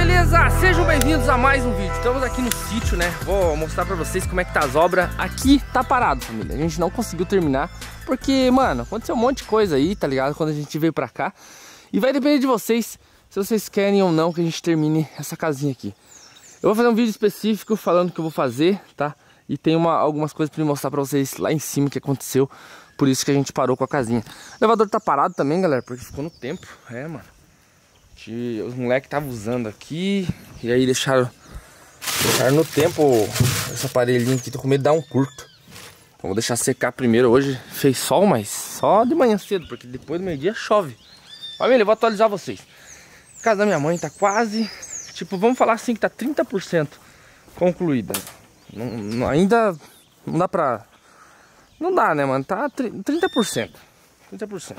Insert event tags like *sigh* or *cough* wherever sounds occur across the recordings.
beleza? Sejam bem-vindos a mais um vídeo. Estamos aqui no sítio, né? Vou mostrar pra vocês como é que tá as obras. Aqui tá parado, família. A gente não conseguiu terminar Porque, mano, aconteceu um monte de coisa aí, tá ligado? Quando a gente veio pra cá. E vai depender de vocês Se vocês querem ou não que a gente termine essa casinha aqui. Eu vou fazer um vídeo específico falando o que eu vou fazer, tá? E tem uma, algumas coisas pra mostrar pra vocês lá em cima que aconteceu. Por isso que a gente parou com a casinha. O elevador tá parado também, galera Porque ficou no tempo, é, mano que os moleques estavam usando aqui e aí deixaram, deixaram no tempo esse aparelhinho aqui, tô com medo de dar um curto. Vou deixar secar primeiro, hoje fez sol, mas só de manhã cedo, porque depois do meio-dia chove. Família, eu vou atualizar vocês. A casa da minha mãe tá quase, tipo, vamos falar assim que tá 30% concluída. Não, não, ainda não dá pra... Não dá, né, mano? Tá 30%. 30%.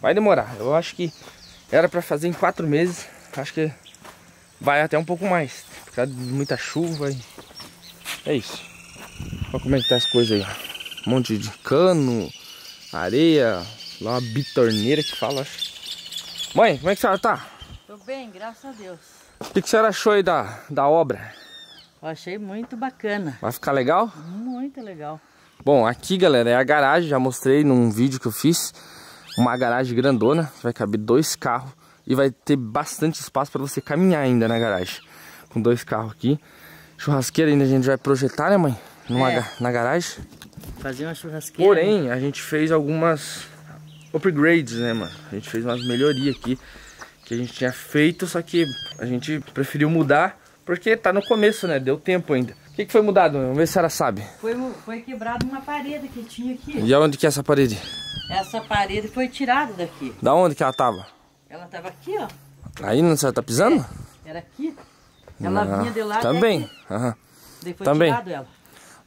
Vai demorar. Eu acho que era para fazer em quatro meses. Acho que vai até um pouco mais. Por causa de muita chuva. E... É isso. Olha como é que tá as coisas aí. Um monte de cano, areia, lá uma bitorneira que fala, acho. Mãe, como é que a senhora tá? Tô bem, graças a Deus. O que, que a senhora achou aí da, da obra? Eu achei muito bacana. Vai ficar legal? Muito legal. Bom, aqui galera é a garagem, já mostrei num vídeo que eu fiz uma garagem grandona, vai caber dois carros e vai ter bastante espaço para você caminhar ainda na garagem. Com dois carros aqui. Churrasqueira ainda a gente vai projetar, né mãe? Numa, é. Na garagem. Fazer uma churrasqueira. Porém, a gente fez algumas upgrades, né mano? A gente fez umas melhorias aqui que a gente tinha feito, só que a gente preferiu mudar porque tá no começo, né? Deu tempo ainda. O que, que foi mudado? Vamos ver se ela sabe. Foi, foi quebrado uma parede que tinha aqui. E aonde que é essa parede? Essa parede foi tirada daqui. Da onde que ela tava? Ela tava aqui, ó. Aí não você tá pisando? É, era aqui. Ela ah, vinha de lá Também. Aham. Daí foi Também. tirado ela.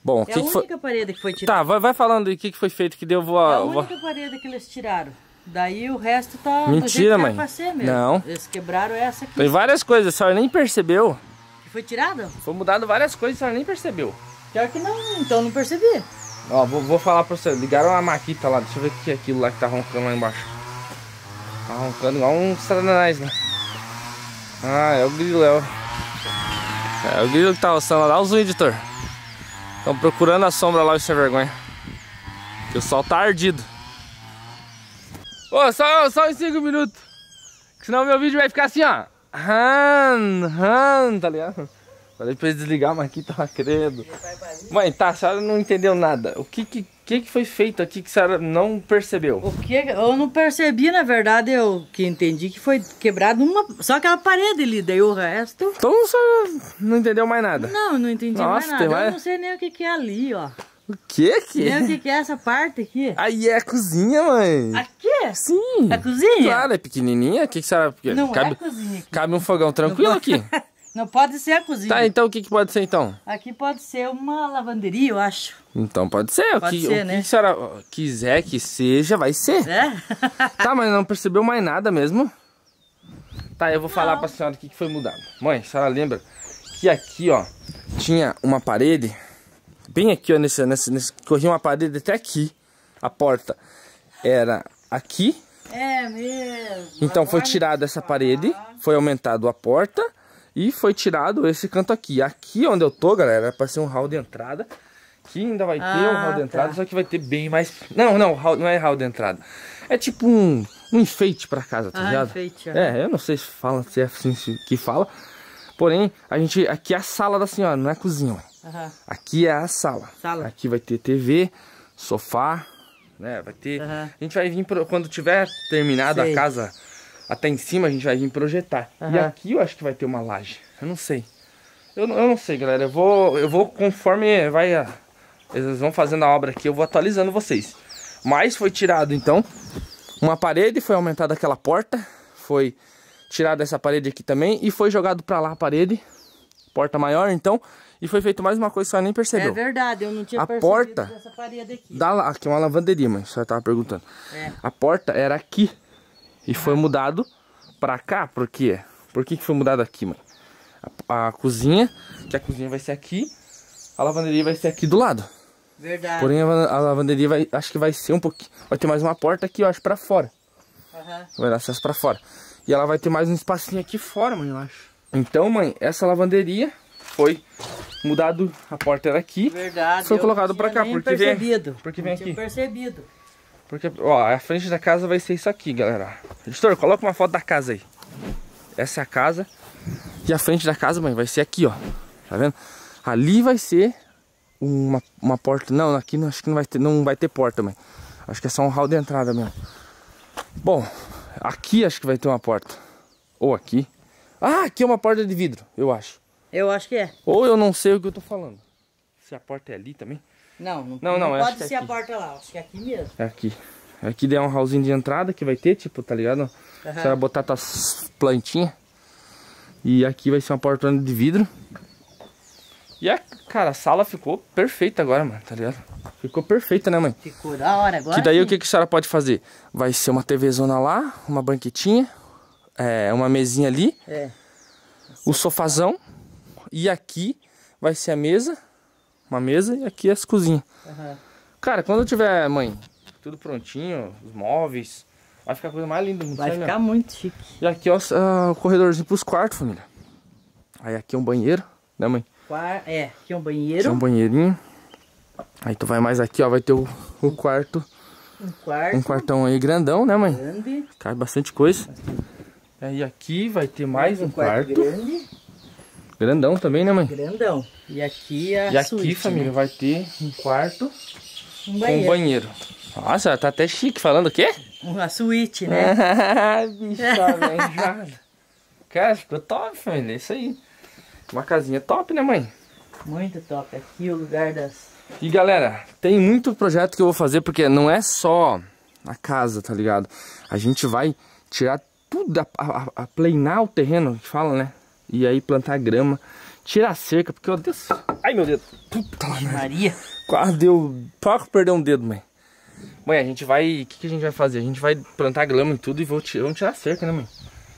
Bom, é que a que única foi... parede que foi tirada. Tá, vai, vai falando aí o que, que foi feito que deu vou. É a única vou... parede que eles tiraram. Daí o resto tá Mentira, mãe. Não. Eles quebraram essa aqui. Tem várias coisas, a senhora nem percebeu. Que foi tirada? Foi mudado várias coisas, a senhora nem percebeu. Pior que não, então não percebi. Ó, vou, vou falar pra você. Ligaram a maquita lá. Deixa eu ver o que é aquilo lá que tá roncando lá embaixo. Tá roncando igual um satanás, né? Ah, é o grilo, é o... É o grilo que tá roçando lá. Dá os editor. Estão procurando a sombra lá, sem vergonha. Que o sol tá ardido. Ô, só, só em 5 minutos. Senão meu vídeo vai ficar assim, ó. Han, han, tá ligado? Falei pra ele desligar, mas aqui tava credo. Mãe, tá, a senhora não entendeu nada. O que que, que, que foi feito aqui que a senhora não percebeu? O que? Eu não percebi, na verdade, eu que entendi que foi quebrado uma. Só aquela parede ali, daí o resto. Então a senhora não entendeu mais nada? Não, não entendi Nossa, mais nada. Mais... Eu não sei nem o que, que é ali, ó. O que que Nem o que, que é essa parte aqui? Aí é a cozinha, mãe. Aqui? Sim. É a cozinha? Claro, é pequenininha. O que, que a senhora... Não cabe, é cozinha aqui. Cabe um fogão tranquilo aqui? *laughs* Não pode ser a cozinha. Tá, então o que, que pode ser então? Aqui pode ser uma lavanderia, eu acho. Então pode ser. Pode o que, ser, o né? que a senhora quiser que seja, vai ser. É? *laughs* tá, mas não percebeu mais nada mesmo? Tá, eu vou não. falar pra senhora o que, que foi mudado. Mãe, a senhora lembra que aqui, ó, tinha uma parede, bem aqui, ó, nesse, nesse, nesse corria uma parede até aqui. A porta era aqui. É mesmo. Então Agora foi tirada essa parede, foi aumentado a porta e foi tirado esse canto aqui. Aqui onde eu tô, galera, era pra ser um hall de entrada. Aqui ainda vai ter ah, um hall de entrada, tá. só que vai ter bem mais... Não, não, hall, não é hall de entrada. É tipo um, um enfeite pra casa, tá ah, ligado? enfeite. É, eu não sei se fala, se é assim que fala. Porém, a gente... Aqui é a sala da senhora, não é a cozinha. Uhum. Aqui é a sala. sala. Aqui vai ter TV, sofá, né? Vai ter... Uhum. A gente vai vir, pro, quando tiver terminado sei. a casa até em cima a gente vai vir projetar. Uhum. E aqui eu acho que vai ter uma laje. Eu não sei. Eu, eu não sei, galera. Eu vou, eu vou conforme vai... A, eles vão fazendo a obra aqui, eu vou atualizando vocês. Mas foi tirado, então, uma parede, foi aumentada aquela porta. Foi tirada essa parede aqui também. E foi jogado pra lá a parede. Porta maior, então. E foi feito mais uma coisa que você nem percebeu. É verdade, eu não tinha a porta dessa parede aqui. Da, aqui é uma lavanderia, mas você tava perguntando. É. A porta era aqui. E foi mudado pra cá, por quê? Por que, que foi mudado aqui, mãe? A, a, cozinha, que a cozinha vai ser aqui, a lavanderia vai ser aqui do lado. Verdade. Porém, a, a lavanderia vai, acho que vai ser um pouquinho... Vai ter mais uma porta aqui, eu acho, pra fora. Uhum. Vai dar acesso pra fora. E ela vai ter mais um espacinho aqui fora, mãe, eu acho. Então, mãe, essa lavanderia foi mudado, a porta era aqui. Verdade. Foi colocado tinha cá, porque vem- percebido. porque vem Não tinha aqui. percebido. Porque, ó, a frente da casa vai ser isso aqui, galera. Editor, coloca uma foto da casa aí. Essa é a casa. E a frente da casa, mãe, vai ser aqui, ó. Tá vendo? Ali vai ser uma, uma porta. Não, aqui não, acho que não vai ter, não vai ter porta, mãe. Acho que é só um hall de entrada mesmo. Bom, aqui acho que vai ter uma porta. Ou aqui. Ah, aqui é uma porta de vidro, eu acho. Eu acho que é. Ou eu não sei o que eu tô falando. Se a porta é ali também. Não, não, Não, não, pode é ser a aqui. porta lá. Acho que é aqui mesmo. É aqui. Aqui daí é um hallzinho de entrada que vai ter, tipo, tá ligado? Você vai botar tuas plantinhas. E aqui vai ser uma portona de vidro. E a, cara, a sala ficou perfeita agora, mano, tá ligado? Ficou perfeita, né, mãe? Ficou da hora agora. que daí sim. o que, que a senhora pode fazer? Vai ser uma TVzona lá, uma banquetinha, é, uma mesinha ali, É. o sofazão. E aqui vai ser a mesa, uma mesa e aqui as cozinhas. aham. Cara, quando tiver, mãe, tudo prontinho, os móveis, vai ficar a coisa mais linda do mundo. Vai ficar muito chique. E aqui, ó, ah, o corredorzinho pros quartos, família. Aí aqui é um banheiro, né, mãe? É, aqui é um Aqui banheiro, é um banheirinho. Aí tu vai mais aqui, ó, vai ter o, o quarto, um quarto um quartão aí grandão, né, mãe? grande. Cabe bastante coisa. Aí aqui vai ter mais um quarto, grande, grandão também, né, mãe? grandão. E aqui a E aqui, suíte, família, né? vai ter um quarto Um com banheiro. banheiro. Nossa, tá até chique falando o quê? Uma suíte, né? *laughs* Bicha *laughs* avenjada. Cara, ficou top, família. É isso aí. Uma casinha top, né, mãe? Muito top. Aqui o lugar das... E galera, tem muito projeto que eu vou fazer porque não é só a casa, tá ligado? A gente vai tirar tudo, a, a, a planear o terreno, que fala, né? E aí plantar grama, tirar a cerca, porque eu Deus. Ai meu dedo! Puta. Maria. Quase deu. Quase perdeu um dedo, mãe. Mãe, a gente vai. O que, que a gente vai fazer? A gente vai plantar grama e tudo e vou vamos tirar a cerca, né, mãe?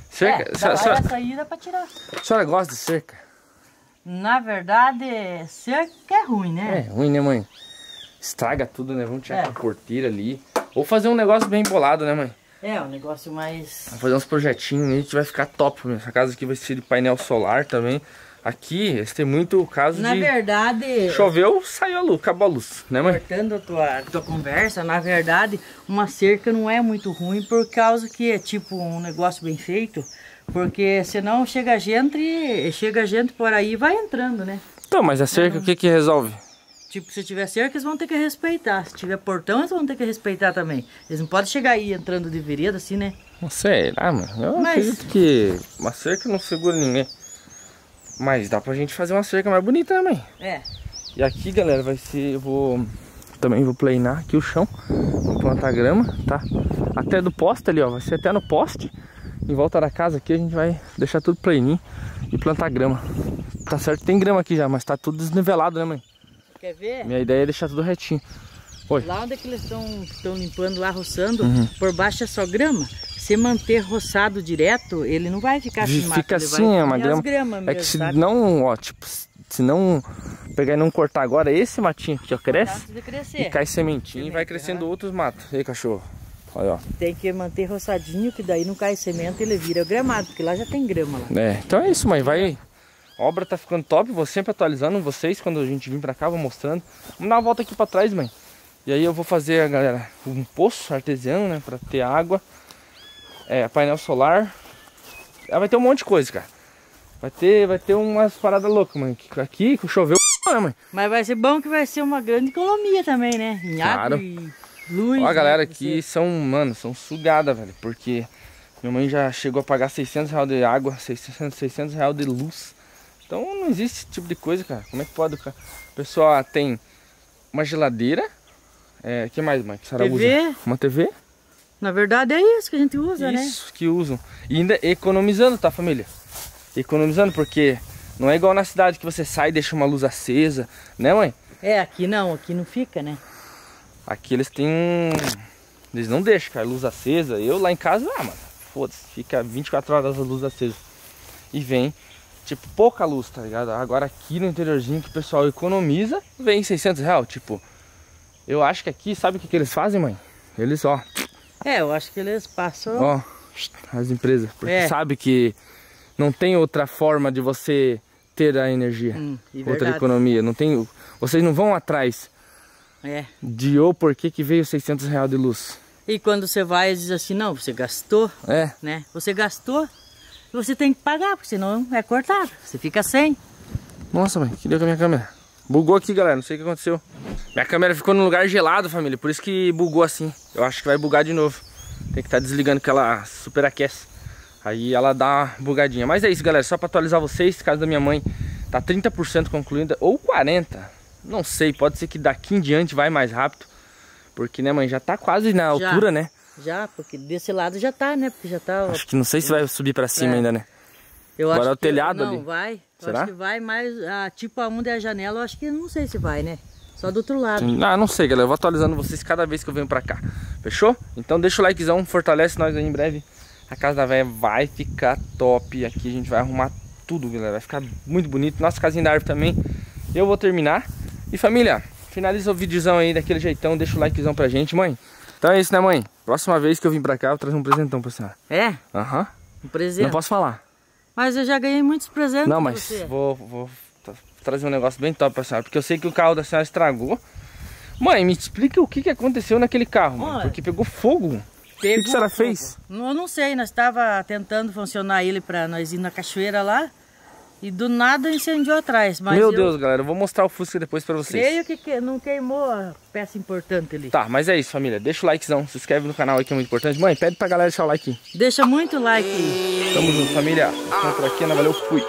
Cerca? É, a, senhora, a senhora- aí dá pra tirar. a senhora gosta de cerca? Na verdade, cerca é ruim, É né? ruim, né, mãe? Estraga tudo, né? Vamos tirar É. aquela porteira ali. Ou fazer um negócio bem bolado, né, mãe? É, um negócio mais... Vamos fazer uns projetinhos a gente vai ficar top. Meu. Essa casa aqui vai ser de painel solar também. Aqui, esse tem muito caso Na de. verdade, Choveu, saiu a luz, acabou a luz, né, mãe? cortando a tua, tua conversa, na verdade, uma cerca não é muito ruim por causa que é tipo um negócio bem feito. Porque senão chega gente, chega gente por aí e vai entrando, né? Então, mas a cerca, o que que resolve? Tipo, se tiver cerca, eles vão ter que respeitar. Se tiver portão, eles vão ter que respeitar também. Eles não podem chegar aí entrando de vereda assim, né? Não sei lá, mano. Eu Mas- acredito que uma cerca não segura ninguém. Mas dá pra gente fazer uma cerca mais bonita, né, mãe? É. E aqui, galera, vai ser. Eu vou. Também vou planear aqui o chão. Vou plantar grama, tá? Até do poste ali, ó. Vai ser até no poste. Em volta da casa aqui a gente vai deixar tudo planinho e plantar grama. Tá certo, tem grama aqui já, mas tá tudo desnivelado, né, mãe? Quer ver? Minha ideia é deixar tudo retinho. Oi. Lá onde é que eles estão limpando lá, roçando, Uhum. por baixo é só grama. Se manter roçado direto, ele não vai ficar assim, Fica assim, é uma grama. as gramas É mesmo, que se sabe? não, ó, tipo, se não pegar e não cortar agora esse matinho aqui, ó, cresce. E cai sementinho e vai crescendo aham. outros matos. E aí, cachorro? Olha, ó. Tem que manter roçadinho, que daí não cai semente, ele vira gramado, porque lá já tem grama lá. É, então é isso, mãe. Vai. A obra tá ficando top. Vou sempre atualizando vocês quando a gente vir pra cá, vou mostrando. Vamos dar uma volta aqui pra trás, mãe. E aí eu vou fazer, galera, um poço artesiano, né? Pra ter água. É, painel solar. Ah, vai ter um monte de coisa, cara. Vai ter, vai ter umas paradas loucas, mãe. Aqui, choveu, *laughs* né, mãe? Mas vai ser bom que vai ser uma grande economia também, né? Em Claro. água e luz. Ó, a galera né? aqui são, mano, são sugada, velho. Porque minha mãe já chegou a pagar 600 reais de água, 600, 600 reais de luz. Então não existe esse tipo de coisa, cara. Como é que pode? cara? O pessoal tem uma geladeira. É, que mais, mãe? Que a TV. usa? Uma TV. Na verdade é isso que a gente usa, né? Isso, que usam. E ainda economizando, tá, família? Economizando, porque não é igual na cidade que você sai e deixa uma luz acesa, né, mãe? É, aqui não, aqui não fica, né? Aqui eles têm um. Eles não deixam, cara, luz acesa. Eu lá em casa, ah, mano, foda-se, fica 24 horas a luz acesa. E vem, tipo, pouca luz, tá ligado? Agora aqui no interiorzinho que o pessoal economiza, vem 600 reais. Tipo, eu acho que aqui, sabe o que, que eles fazem, mãe? Eles, ó, É, eu acho que eles passam. ó, as empresas. Porque É. sabe que Não tem outra forma de você ter a energia. Hum, e outra verdade. economia. Não tem, vocês não vão atrás É. de o porquê que veio 600 reais de luz. E quando você vai, diz assim, não, você gastou, É. né? Você gastou, você tem que pagar, porque senão é cortado. Você fica sem. Nossa, mãe, que deu com a minha câmera? Bugou aqui, galera, não sei o que aconteceu. Minha câmera ficou num lugar gelado, família, por isso que bugou assim. Eu acho que vai bugar de novo. Tem que estar desligando que ela superaquece. Aí ela dá uma bugadinha. Mas é isso, galera, só pra atualizar vocês, casa da minha mãe tá 30% concluída, ou 40%. Não sei, pode ser que daqui em diante vai mais rápido. Porque, né, mãe, já tá quase na Já. altura, né? Já, porque desse lado já tá, né? Porque já tá. Acho que não sei se vai subir pra cima É. ainda, né? Eu Agora acho é o que- telhado não, ali. vai. Eu Será? acho que vai, mas ah, tipo aonde é a janela, eu acho que não sei se vai, né? Só do outro lado. Ah, não sei, galera. Eu vou atualizando vocês cada vez que eu venho pra cá. Fechou? Então deixa o likezão, fortalece nós aí em breve. A casa da velha vai ficar top. Aqui a gente vai arrumar tudo, galera. Vai ficar muito bonito. Nossa casinha da árvore também. Eu vou terminar. E família, finaliza o videozão aí daquele jeitão. Deixa o likezão pra gente, mãe. Então é isso, né, mãe? Próxima vez que eu vim pra cá, eu vou trazer um presentão pra senhora. É, Aham. um presente. Não posso falar. Mas eu já ganhei muitos presentes. Não, mas você. vou, vou tra- trazer um negócio bem top pra senhora. Porque eu sei que o carro da senhora estragou. Mãe, me explica o que, que aconteceu naquele carro. Olha. Porque pegou fogo. O que, Pegou que a senhora fogo. fez? Não, Eu não sei, nós estava tentando funcionar ele para nós ir na cachoeira lá. E do nada incendiou atrás. Mas Meu eu Deus, galera, eu vou mostrar o Fusca depois pra vocês. creio que, que não queimou a peça importante ali. Tá, mas é isso, família. Deixa o likezão, se inscreve no canal aí que é muito importante. Mãe, pede pra galera deixar o like. Deixa muito like. Tamo junto, família. Ficamos por aqui, né? Valeu, fui.